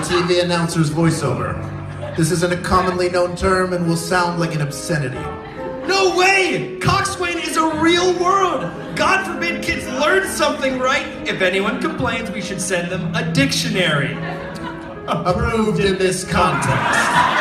TV announcer's voiceover. This isn't a commonly known term and will sound like an obscenity. No way! Coxswain is a real word! God forbid kids learn something right! If anyone complains, we should send them a dictionary. Approved in this context.